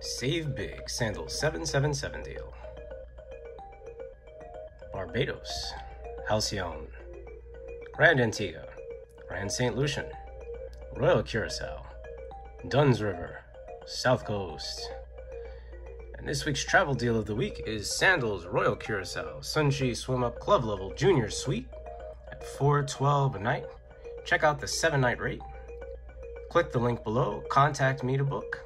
Save Big Sandals 777 deal. Barbados, Halcyon, Grand Antigua, Grand St. Lucian, Royal Curacao, Dunn's River, South Coast. And this week's travel deal of the week is Sandals Royal Curacao Sunchi Swim Up Club Level Junior Suite at 412 a night. Check out the seven night rate. Click the link below, contact me to book.